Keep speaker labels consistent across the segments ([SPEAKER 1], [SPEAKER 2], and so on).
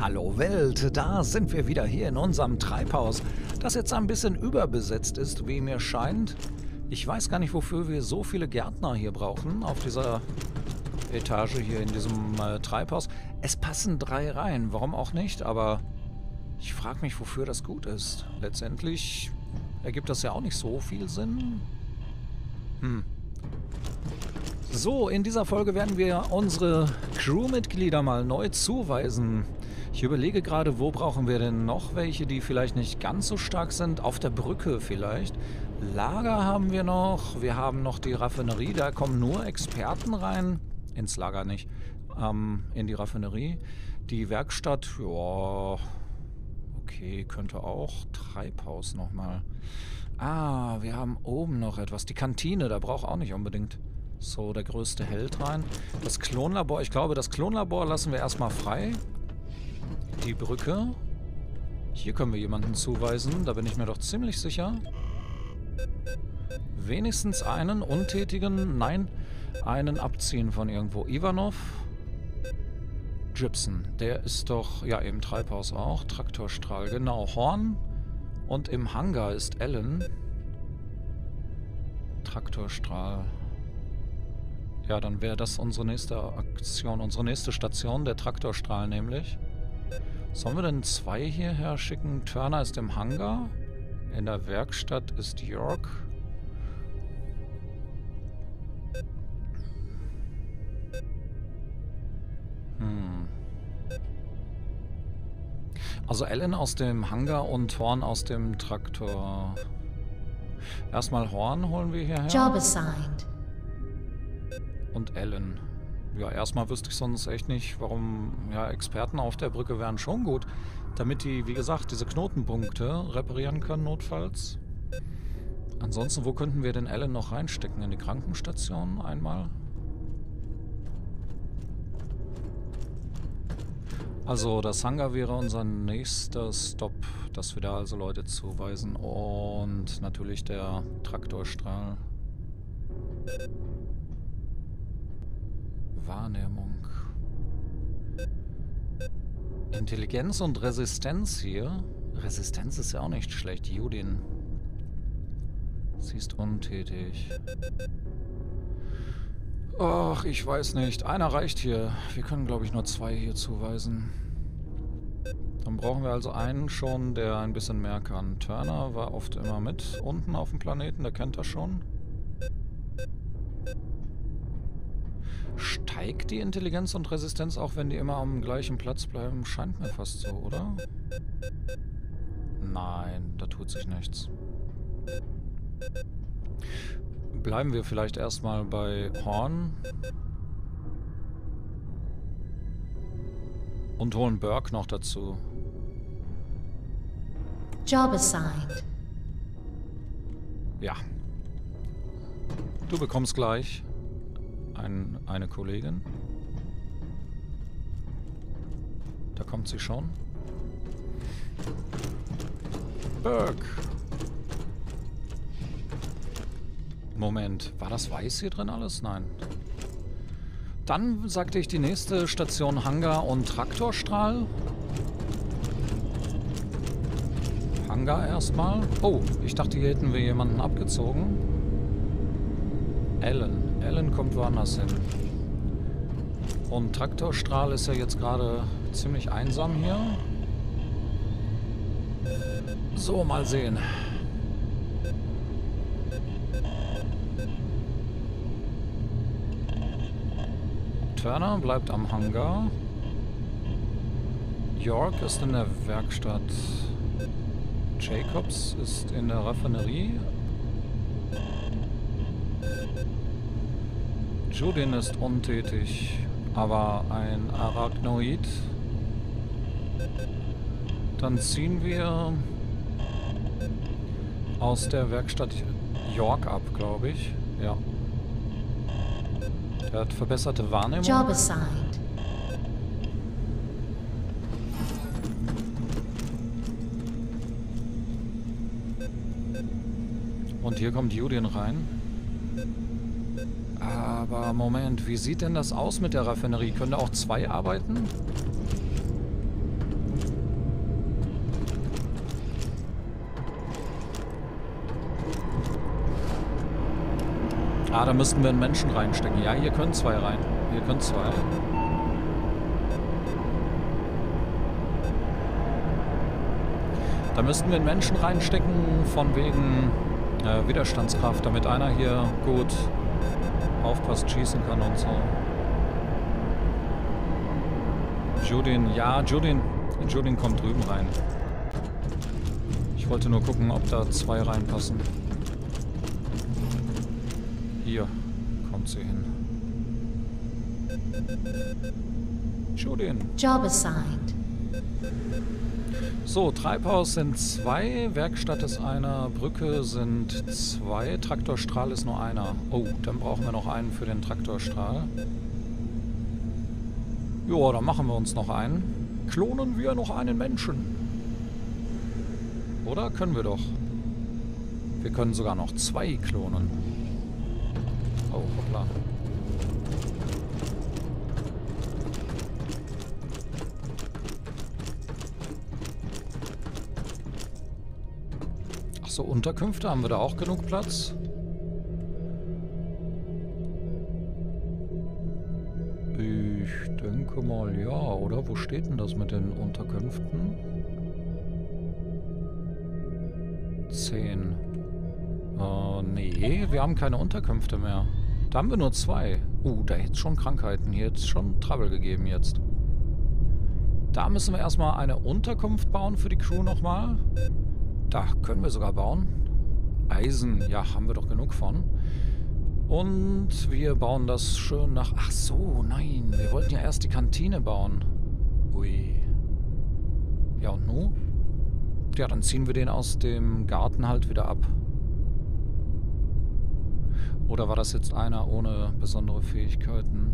[SPEAKER 1] Hallo Welt, da sind wir wieder hier in unserem Treibhaus, das jetzt ein bisschen überbesetzt ist, wie mir scheint. Ich weiß gar nicht, wofür wir so viele Gärtner hier brauchen, auf dieser Etage hier in diesem äh, Treibhaus. Es passen drei rein, warum auch nicht, aber ich frage mich, wofür das gut ist. Letztendlich ergibt das ja auch nicht so viel Sinn. Hm. So, in dieser Folge werden wir unsere Crewmitglieder mal neu zuweisen. Ich überlege gerade, wo brauchen wir denn noch welche, die vielleicht nicht ganz so stark sind? Auf der Brücke vielleicht. Lager haben wir noch. Wir haben noch die Raffinerie. Da kommen nur Experten rein. Ins Lager nicht. Ähm, in die Raffinerie. Die Werkstatt, ja. Okay, könnte auch. Treibhaus nochmal. Ah, wir haben oben noch etwas. Die Kantine, da braucht auch nicht unbedingt so der größte Held rein. Das Klonlabor, ich glaube, das Klonlabor lassen wir erstmal frei. Die Brücke. Hier können wir jemanden zuweisen, da bin ich mir doch ziemlich sicher. Wenigstens einen untätigen, nein, einen abziehen von irgendwo. Ivanov. Gibson, der ist doch, ja, im Treibhaus auch. Traktorstrahl, genau. Horn. Und im Hangar ist Ellen. Traktorstrahl. Ja, dann wäre das unsere nächste Aktion, unsere nächste Station, der Traktorstrahl nämlich. Sollen wir denn zwei hierher schicken? Turner ist im Hangar. In der Werkstatt ist York. Hm. Also Ellen aus dem Hangar und Horn aus dem Traktor. Erstmal Horn holen wir hierher. Job assigned und Ellen. Ja, erstmal wüsste ich sonst echt nicht, warum ja, Experten auf der Brücke wären schon gut, damit die, wie gesagt, diese Knotenpunkte reparieren können notfalls. Ansonsten, wo könnten wir denn Ellen noch reinstecken? In die Krankenstation einmal? Also das Hangar wäre unser nächster Stop, dass wir da also Leute zuweisen. Und natürlich der Traktorstrahl. Wahrnehmung. Intelligenz und Resistenz hier. Resistenz ist ja auch nicht schlecht. Judin. Sie ist untätig. Ach, ich weiß nicht. Einer reicht hier. Wir können, glaube ich, nur zwei hier zuweisen. Dann brauchen wir also einen schon, der ein bisschen mehr kann. Turner war oft immer mit unten auf dem Planeten, der kennt das schon. Steigt die Intelligenz und Resistenz auch, wenn die immer am gleichen Platz bleiben? Scheint mir fast so, oder? Nein, da tut sich nichts. Bleiben wir vielleicht erstmal bei Horn. Und holen Burke noch dazu. Job assigned. Ja. Du bekommst gleich ein, eine Kollegin. Da kommt sie schon. Burke. Moment, war das weiß hier drin alles? Nein. Dann sagte ich die nächste Station Hangar und Traktorstrahl. Hangar erstmal. Oh, ich dachte, hier hätten wir jemanden abgezogen. Ellen. Ellen kommt woanders hin. Und Traktorstrahl ist ja jetzt gerade ziemlich einsam hier. So, mal sehen. Turner bleibt am Hangar. York ist in der Werkstatt. Jacobs ist in der Raffinerie Judin ist untätig, aber ein Arachnoid. Dann ziehen wir aus der Werkstatt York ab, glaube ich. Ja. Der hat verbesserte Wahrnehmung. Job assigned. Und hier kommt Judin rein. Aber Moment, wie sieht denn das aus mit der Raffinerie? Können da auch zwei arbeiten? Ah, da müssten wir einen Menschen reinstecken. Ja, hier können zwei rein. Hier können zwei. Da müssten wir einen Menschen reinstecken, von wegen äh, Widerstandskraft, damit einer hier gut aufpasst, schießen kann und so. Judin, ja, Judin, Judin kommt drüben rein. Ich wollte nur gucken, ob da zwei reinpassen. Hier kommt sie hin. Judin.
[SPEAKER 2] Job assigned.
[SPEAKER 1] So, Treibhaus sind zwei, Werkstatt ist einer, Brücke sind zwei, Traktorstrahl ist nur einer. Oh, dann brauchen wir noch einen für den Traktorstrahl. Ja, dann machen wir uns noch einen. Klonen wir noch einen Menschen. Oder? Können wir doch. Wir können sogar noch zwei klonen. Oh, hoppla. So, Unterkünfte, haben wir da auch genug Platz? Ich denke mal ja, oder? Wo steht denn das mit den Unterkünften? Zehn. Äh, nee, wir haben keine Unterkünfte mehr. Da haben wir nur zwei. Uh, da hätte es schon Krankheiten. Hier hätte es schon Trouble gegeben jetzt. Da müssen wir erstmal eine Unterkunft bauen für die Crew nochmal. Da können wir sogar bauen. Eisen, ja, haben wir doch genug von. Und wir bauen das schön nach... Ach so, nein, wir wollten ja erst die Kantine bauen. Ui. Ja, und nu? Ja, dann ziehen wir den aus dem Garten halt wieder ab. Oder war das jetzt einer ohne besondere Fähigkeiten?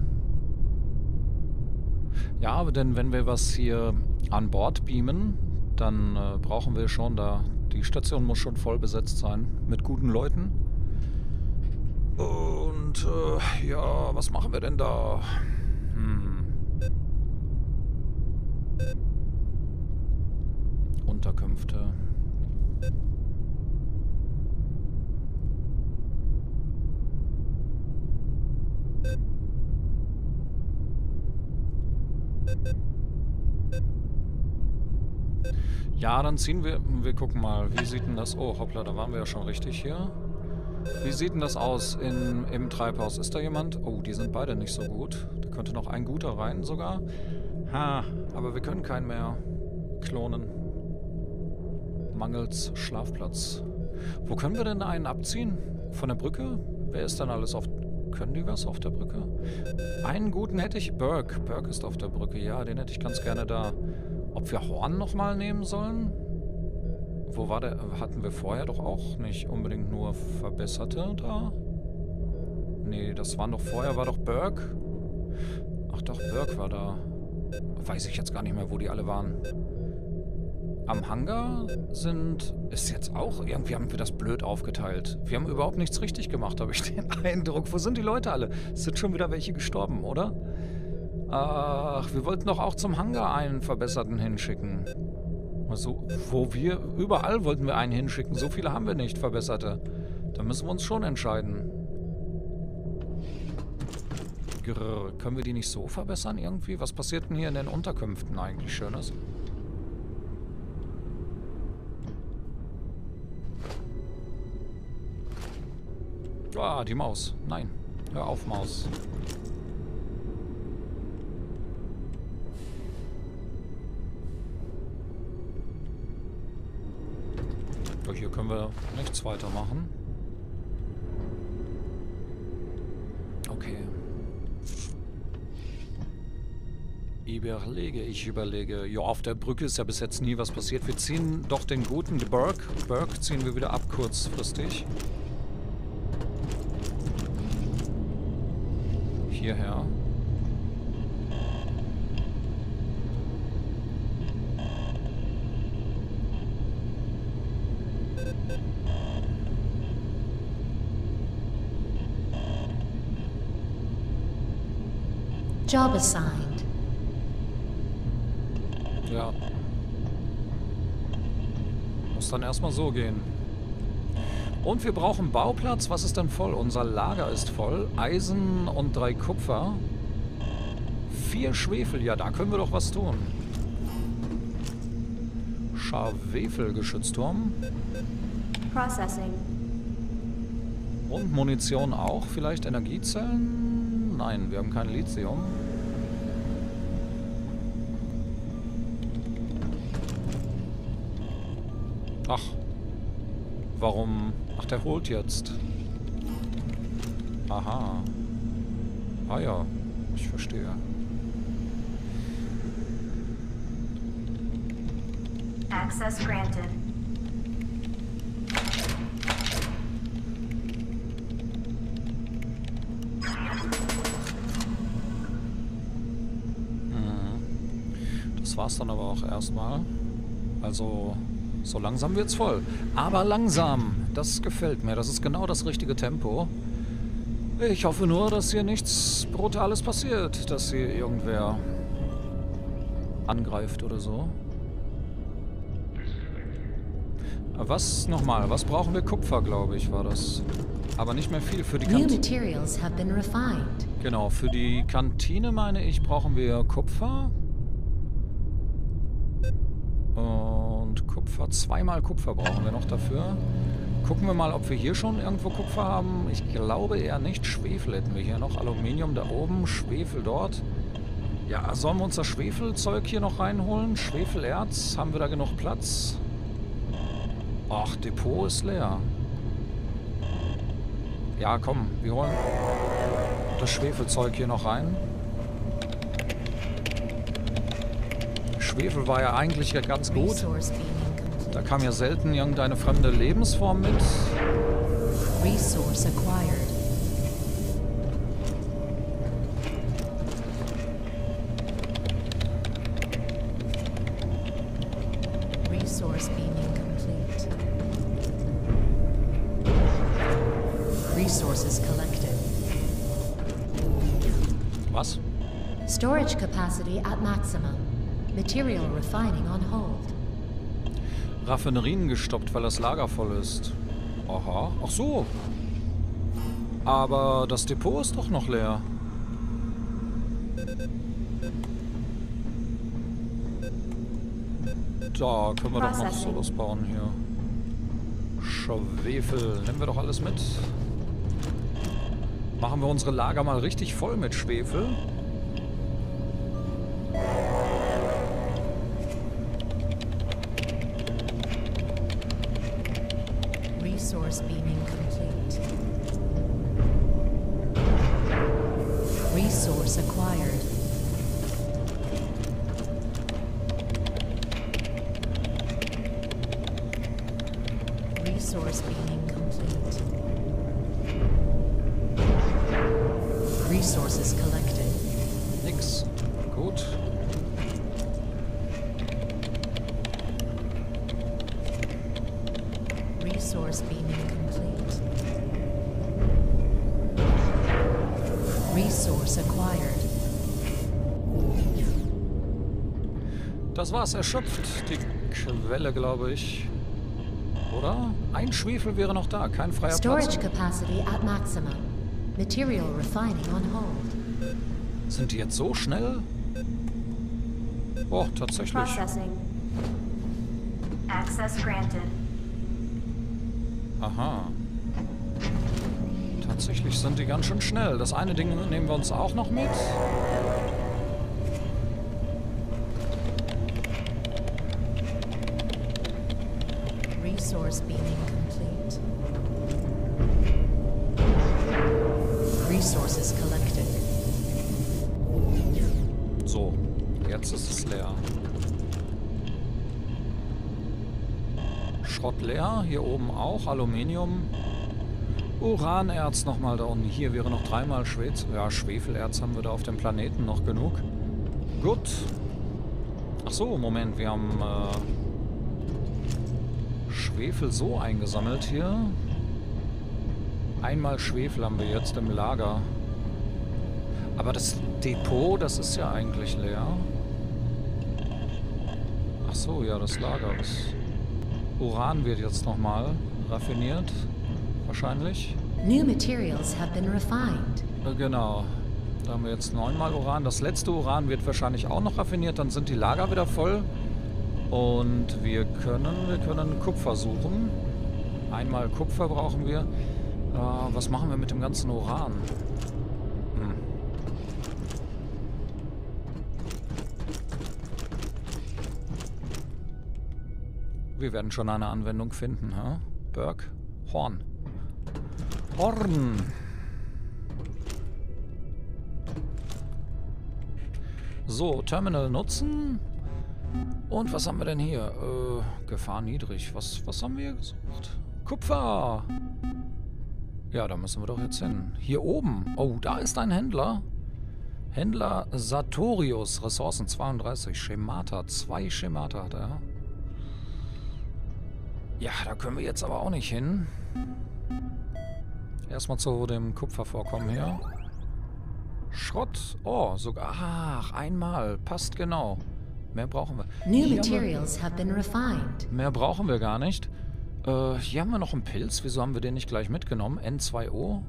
[SPEAKER 1] Ja, aber denn wenn wir was hier an Bord beamen, dann äh, brauchen wir schon da die Station muss schon voll besetzt sein mit guten Leuten. Und äh, ja, was machen wir denn da? Hm. Unterkünfte. Ja, dann ziehen wir... Wir gucken mal, wie sieht denn das... Oh, hoppla, da waren wir ja schon richtig hier. Wie sieht denn das aus in, im Treibhaus? Ist da jemand? Oh, die sind beide nicht so gut. Da könnte noch ein guter rein sogar. Ha, aber wir können keinen mehr klonen. Mangels Schlafplatz. Wo können wir denn einen abziehen? Von der Brücke? Wer ist dann alles auf... Können die was auf der Brücke? Einen guten hätte ich. Burke. Burke ist auf der Brücke. Ja, den hätte ich ganz gerne da. Ob wir Horn nochmal nehmen sollen? Wo war der? Hatten wir vorher doch auch nicht unbedingt nur Verbesserte da? Nee, das waren doch vorher, war doch Burke. Ach doch, Burke war da. Weiß ich jetzt gar nicht mehr, wo die alle waren. Am Hangar sind... Ist jetzt auch... Irgendwie haben wir das blöd aufgeteilt. Wir haben überhaupt nichts richtig gemacht, habe ich den Eindruck. Wo sind die Leute alle? Es sind schon wieder welche gestorben, oder? Ach, wir wollten doch auch zum Hangar einen Verbesserten hinschicken. Also, wo wir... Überall wollten wir einen hinschicken. So viele haben wir nicht, Verbesserte. Da müssen wir uns schon entscheiden. Grrr, können wir die nicht so verbessern irgendwie? Was passiert denn hier in den Unterkünften eigentlich Schönes? Ah, die Maus. Nein. Hör auf, Maus. Hier können wir nichts weitermachen. Okay. Ich überlege, ich überlege. Ja, auf der Brücke ist ja bis jetzt nie was passiert. Wir ziehen doch den guten Burke. Burke ziehen wir wieder ab kurzfristig. Hierher.
[SPEAKER 2] Job assigned.
[SPEAKER 1] Ja. Muss dann erstmal so gehen. Und wir brauchen Bauplatz. Was ist denn voll? Unser Lager ist voll. Eisen und drei Kupfer. Vier Schwefel. Ja, da können wir doch was tun. Scharwefelgeschützturm.
[SPEAKER 3] Processing.
[SPEAKER 1] Und Munition auch. Vielleicht Energiezellen? Nein, wir haben kein Lithium. Ach. Warum? Ach, der holt jetzt. Aha. Ah ja, ich verstehe.
[SPEAKER 3] Access granted.
[SPEAKER 1] Das war's dann aber auch erstmal. Also, so langsam wird's voll. Aber langsam, das gefällt mir. Das ist genau das richtige Tempo. Ich hoffe nur, dass hier nichts Brutales passiert, dass hier irgendwer angreift oder so. Was nochmal? Was brauchen wir? Kupfer, glaube ich, war das. Aber nicht mehr viel für die Kantine. Genau, für die Kantine, meine ich, brauchen wir Kupfer. Und Kupfer, zweimal Kupfer brauchen wir noch dafür. Gucken wir mal, ob wir hier schon irgendwo Kupfer haben. Ich glaube eher nicht. Schwefel hätten wir hier noch. Aluminium da oben, Schwefel dort. Ja, sollen wir uns das Schwefelzeug hier noch reinholen? Schwefelerz, haben wir da genug Platz? Ach, Depot ist leer. Ja, komm, wir holen das Schwefelzeug hier noch rein. Schwefel war ja eigentlich ganz gut. Da kam ja selten irgendeine fremde Lebensform mit.
[SPEAKER 2] Resource acquired. Resource being incomplete. Resources collected.
[SPEAKER 1] Was?
[SPEAKER 2] Storage capacity at maximum. Material refining on hold.
[SPEAKER 1] Raffinerien gestoppt, weil das Lager voll ist. Aha. Ach so. Aber das Depot ist doch noch leer. Da können wir doch noch sowas bauen hier. Schwefel. Nehmen wir doch alles mit. Machen wir unsere Lager mal richtig voll mit Schwefel. Das war's erschöpft. Die Quelle, glaube ich. Oder? Ein Schwefel wäre noch da. Kein freier
[SPEAKER 2] Storage
[SPEAKER 1] Platz.
[SPEAKER 2] capacity at maximum. Material refining on hold.
[SPEAKER 1] Sind die jetzt so schnell? Oh, tatsächlich.
[SPEAKER 3] Processing. Access granted.
[SPEAKER 1] Aha. Tatsächlich sind die ganz schön schnell. Das eine Ding nehmen wir uns auch noch mit. Schrott leer, hier oben auch, Aluminium. Uranerz nochmal da unten. Hier wäre noch dreimal Schwez ja, Schwefelerz haben wir da auf dem Planeten noch genug. Gut. Ach so, Moment, wir haben äh, Schwefel so eingesammelt hier. Einmal Schwefel haben wir jetzt im Lager. Aber das Depot, das ist ja eigentlich leer. Ach so, ja, das Lager ist. Uran wird jetzt nochmal raffiniert. wahrscheinlich.
[SPEAKER 2] New materials have been refined.
[SPEAKER 1] Äh, Genau. Da haben wir jetzt neunmal Uran. Das letzte Uran wird wahrscheinlich auch noch raffiniert. Dann sind die Lager wieder voll. Und wir können, wir können Kupfer suchen. Einmal Kupfer brauchen wir. Äh, was machen wir mit dem ganzen Uran? Wir werden schon eine Anwendung finden, hä? Berg? Horn. Horn. So, Terminal nutzen. Und was haben wir denn hier? Äh, Gefahr niedrig. Was, was haben wir gesucht? Kupfer. Ja, da müssen wir doch jetzt hin. Hier oben. Oh, da ist ein Händler. Händler Sartorius. Ressourcen 32. Schemata. Zwei Schemata hat er. Ja, da können wir jetzt aber auch nicht hin. Erstmal zu dem Kupfervorkommen hier. Schrott. Oh, sogar. Ach, einmal. Passt genau. Mehr brauchen wir.
[SPEAKER 2] New
[SPEAKER 1] Hier
[SPEAKER 2] materials have been refined.
[SPEAKER 1] Mehr brauchen wir gar nicht. Äh, hier haben wir noch einen Pilz. Wieso haben wir den nicht gleich mitgenommen? N2O.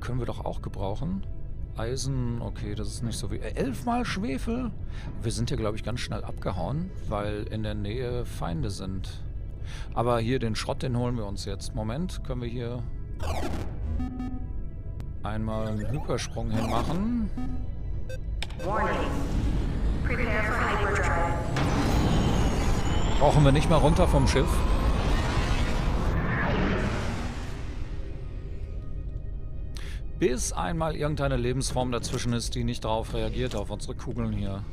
[SPEAKER 1] Können wir doch auch gebrauchen. Eisen, okay, das ist nicht so wie... Äh, elfmal Schwefel? Wir sind hier, glaube ich, ganz schnell abgehauen, weil in der Nähe Feinde sind. Aber hier den Schrott, den holen wir uns jetzt. Moment, können wir hier einmal einen Hypersprung hinmachen. Brauchen wir nicht mal runter vom Schiff. Bis einmal irgendeine Lebensform dazwischen ist, die nicht darauf reagiert, auf unsere Kugeln hier.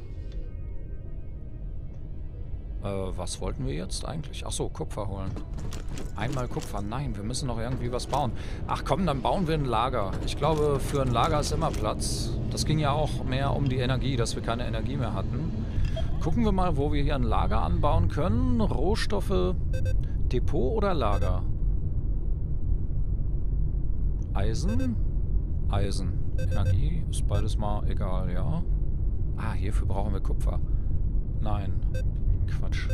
[SPEAKER 1] Äh, was wollten wir jetzt eigentlich? Ach so, Kupfer holen. Einmal Kupfer. Nein, wir müssen noch irgendwie was bauen. Ach komm, dann bauen wir ein Lager. Ich glaube, für ein Lager ist immer Platz. Das ging ja auch mehr um die Energie, dass wir keine Energie mehr hatten. Gucken wir mal, wo wir hier ein Lager anbauen können. Rohstoffe, Depot oder Lager? Eisen? Eisen. Energie ist beides mal egal, ja. Ah, hierfür brauchen wir Kupfer. Nein. Quatsch.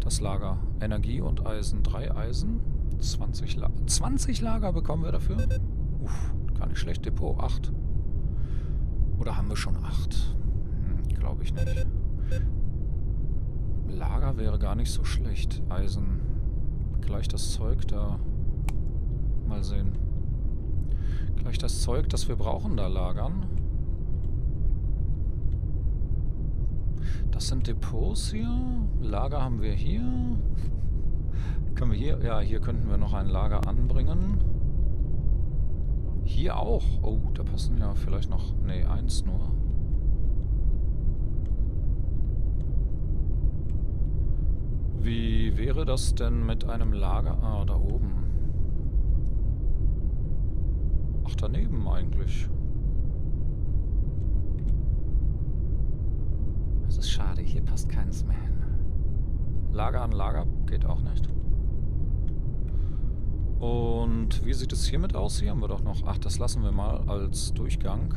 [SPEAKER 1] Das Lager. Energie und Eisen. Drei Eisen. 20, La 20 Lager bekommen wir dafür. Uff, gar nicht schlecht. Depot 8. Oder haben wir schon 8? Hm, Glaube ich nicht. Lager wäre gar nicht so schlecht. Eisen. Gleich das Zeug da. Mal sehen. Gleich das Zeug, das wir brauchen, da lagern. Das sind Depots hier. Lager haben wir hier. Können wir hier... Ja, hier könnten wir noch ein Lager anbringen. Hier auch. Oh, da passen ja vielleicht noch... Nee, eins nur. Wie wäre das denn mit einem Lager? Ah, da oben. Ach, daneben eigentlich. Es ist schade, hier passt keins mehr hin. Lager an Lager geht auch nicht. Und wie sieht es hiermit aus? Hier haben wir doch noch... Ach, das lassen wir mal als Durchgang.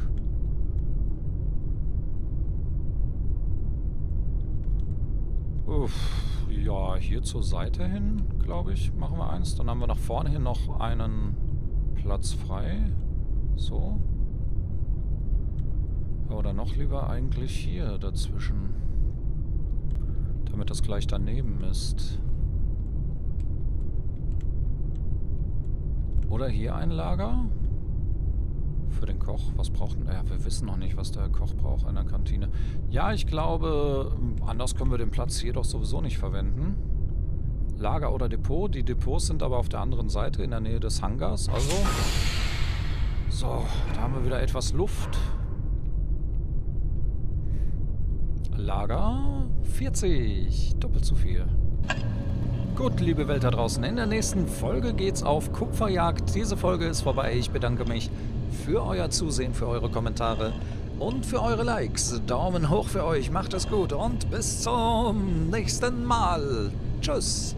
[SPEAKER 1] Uff, ja, hier zur Seite hin, glaube ich, machen wir eins. Dann haben wir nach vorne hin noch einen Platz frei. So. Oder noch lieber eigentlich hier dazwischen. Damit das gleich daneben ist. Oder hier ein Lager. Für den Koch. Was braucht denn... Ja, wir wissen noch nicht, was der Koch braucht in der Kantine. Ja, ich glaube, anders können wir den Platz hier doch sowieso nicht verwenden. Lager oder Depot. Die Depots sind aber auf der anderen Seite, in der Nähe des Hangars. Also... So, da haben wir wieder etwas Luft. Lager 40. Doppelt so viel. Gut, liebe Welt da draußen, in der nächsten Folge geht's auf Kupferjagd. Diese Folge ist vorbei. Ich bedanke mich für euer Zusehen, für eure Kommentare und für eure Likes. Daumen hoch für euch, macht es gut und bis zum nächsten Mal. Tschüss.